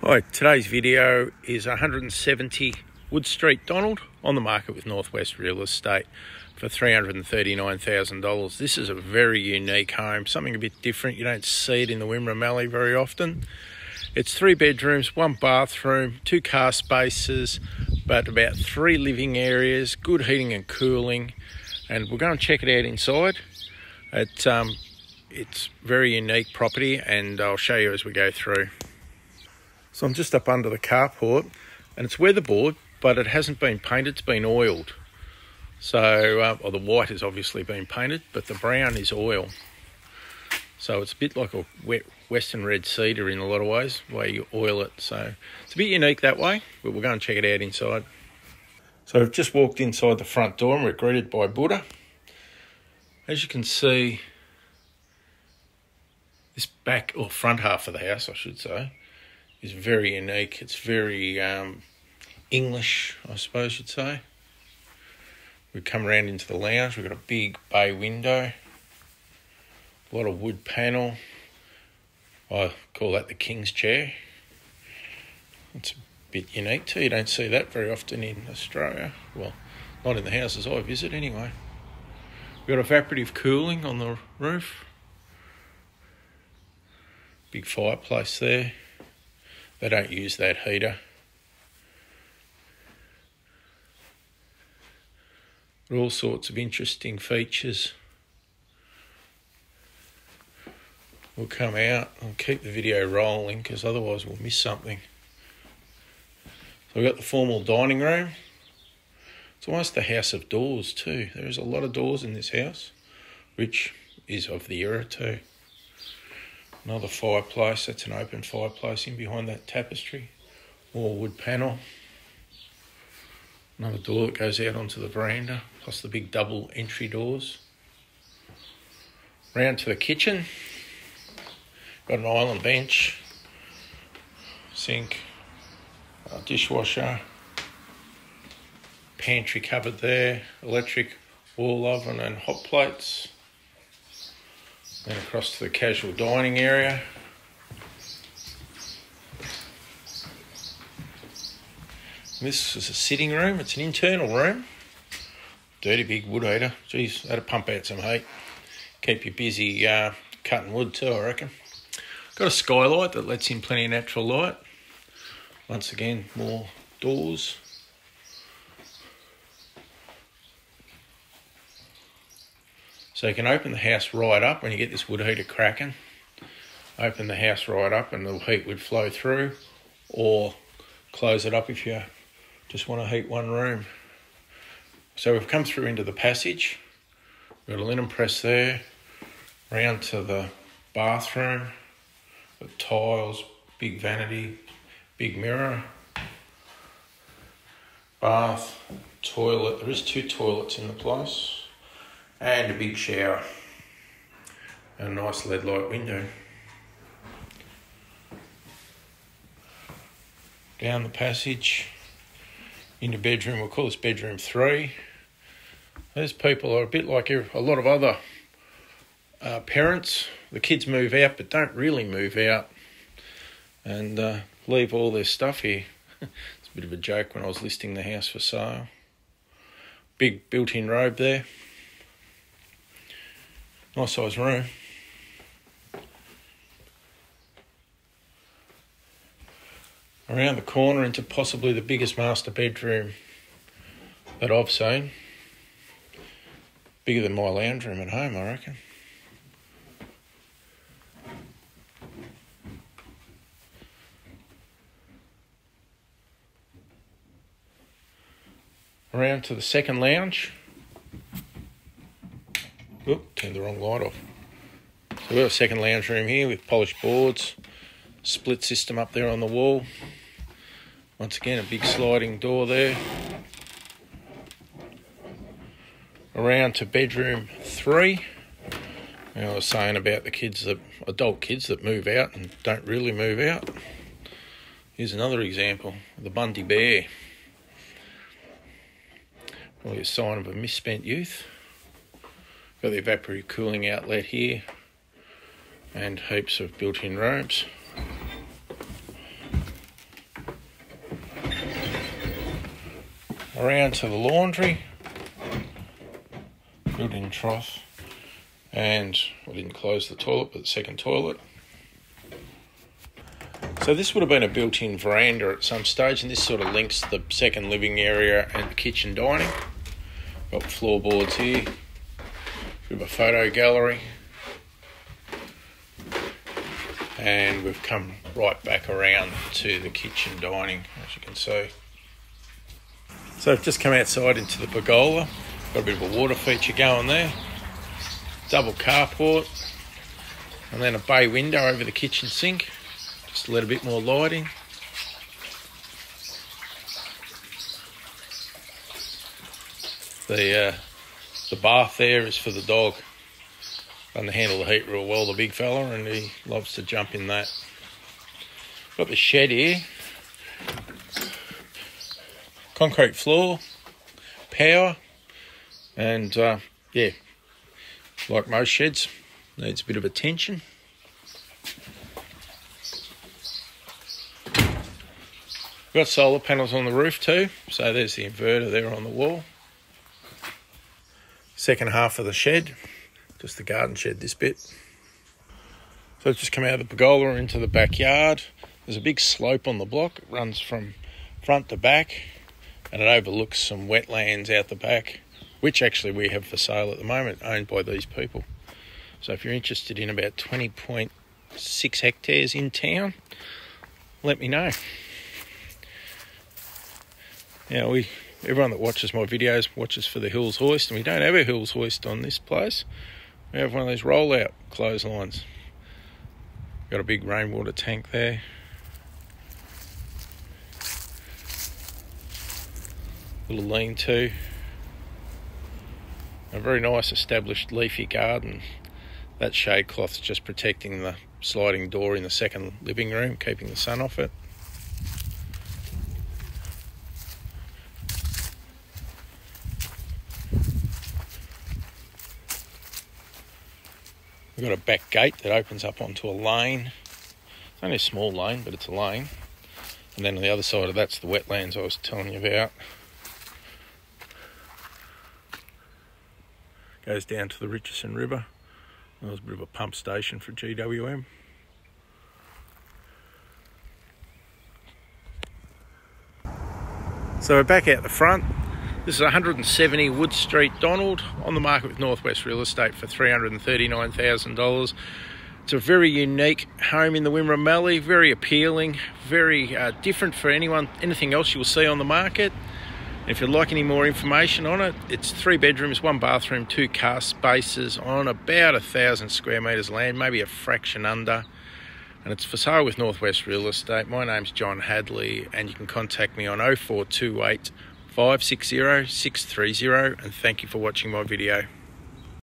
Hi, today's video is 170 Woods Street Donald on the market with Northwest Real Estate for $339,000. This is a very unique home, something a bit different. You don't see it in the Wimmera Mallee very often. It's three bedrooms, one bathroom, two car spaces, but about three living areas, good heating and cooling. And we're going to check it out inside. It, um, it's very unique property and I'll show you as we go through. So I'm just up under the carport and it's weatherboard, but it hasn't been painted, it's been oiled. So, uh, well, the white has obviously been painted, but the brown is oil. So it's a bit like a wet western red cedar in a lot of ways, the way you oil it. So it's a bit unique that way, but we'll go and check it out inside. So I've just walked inside the front door and we're greeted by Buddha. As you can see, this back or front half of the house, I should say, is very unique. It's very um, English, I suppose you'd say. We come around into the lounge. We've got a big bay window, a lot of wood panel. I call that the king's chair. It's a bit unique too. You don't see that very often in Australia. Well, not in the houses I visit anyway. We've got evaporative cooling on the roof. Big fireplace there. They don't use that heater. all sorts of interesting features. We'll come out and keep the video rolling because otherwise we'll miss something. So we've got the formal dining room. It's almost the house of doors too. There is a lot of doors in this house, which is of the era too. Another fireplace, that's an open fireplace in behind that tapestry. More wood panel. Another door that goes out onto the veranda, plus the big double entry doors. Round to the kitchen. Got an island bench, sink, uh, dishwasher, pantry cupboard there, electric wall oven and hot plates. Then across to the casual dining area. This is a sitting room. It's an internal room. Dirty big wood heater. Geez, that'll pump out some heat. Keep you busy uh, cutting wood too, I reckon. Got a skylight that lets in plenty of natural light. Once again, more doors. So you can open the house right up when you get this wood heater cracking. Open the house right up and the heat would flow through, or close it up if you just want to heat one room. So we've come through into the passage. We've got a linen press there, round to the bathroom, the tiles, big vanity, big mirror, bath, toilet. There is two toilets in the place and a big shower and a nice leadlight window. Down the passage into bedroom, we'll call this bedroom three. These people are a bit like a lot of other uh, parents. The kids move out but don't really move out and uh, leave all their stuff here. it's a bit of a joke when I was listing the house for sale. Big built in robe there. Nice size room. Around the corner into possibly the biggest master bedroom that I've seen. Bigger than my lounge room at home, I reckon. Around to the second lounge. Oop, turned the wrong light off. So we've got a second lounge room here with polished boards, split system up there on the wall. Once again, a big sliding door there. Around to bedroom three. Now I was saying about the kids that adult kids that move out and don't really move out. Here's another example: the Bundy Bear. Probably a sign of a misspent youth. Got the evaporative cooling outlet here and heaps of built-in ropes. Around to the laundry, built-in trough, and I didn't close the toilet, but the second toilet. So this would have been a built-in veranda at some stage, and this sort of links the second living area and kitchen dining. Got floorboards here of a photo gallery, and we've come right back around to the kitchen dining, as you can see. So I've just come outside into the pergola, got a bit of a water feature going there, double carport, and then a bay window over the kitchen sink. Just a little bit more lighting. The uh, the bath there is for the dog. Doesn't handle the heat real well, the big fella, and he loves to jump in that. Got the shed here. Concrete floor, power, and uh, yeah, like most sheds, needs a bit of attention. Got solar panels on the roof too, so there's the inverter there on the wall. Second half of the shed, just the garden shed this bit. So it's just come out of the pergola into the backyard. There's a big slope on the block. It runs from front to back and it overlooks some wetlands out the back, which actually we have for sale at the moment, owned by these people. So if you're interested in about 20.6 hectares in town, let me know. Now we everyone that watches my videos watches for the Hills hoist, and we don't have a Hills hoist on this place. We have one of those roll-out clotheslines. Got a big rainwater tank there. Little lean-to. A very nice established leafy garden. That shade cloth's just protecting the sliding door in the second living room, keeping the sun off it. We've got a back gate that opens up onto a lane. It's only a small lane, but it's a lane. And then on the other side of that's the wetlands I was telling you about. Goes down to the Richardson River. There's a bit of a pump station for GWM. So we're back out the front. This is 170 Woods Street Donald on the market with Northwest Real Estate for $339,000. It's a very unique home in the Wimmera Mallee, very appealing, very uh, different for anyone, anything else you will see on the market. If you'd like any more information on it, it's three bedrooms, one bathroom, two car spaces on about a thousand square metres land, maybe a fraction under. And it's for sale with Northwest Real Estate. My name's John Hadley, and you can contact me on 0428 560 630 and thank you for watching my video.